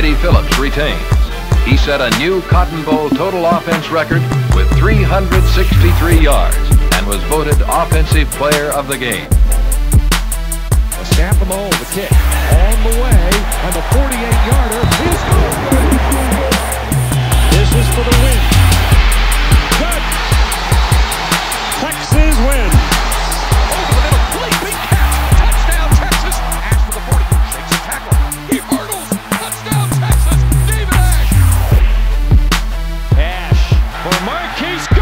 Eddie Phillips retains. He set a new Cotton Bowl total offense record with 363 yards and was voted Offensive Player of the Game. A snap the all, the kick on the way, and the 48-yarder is good. This is for the win. He's good.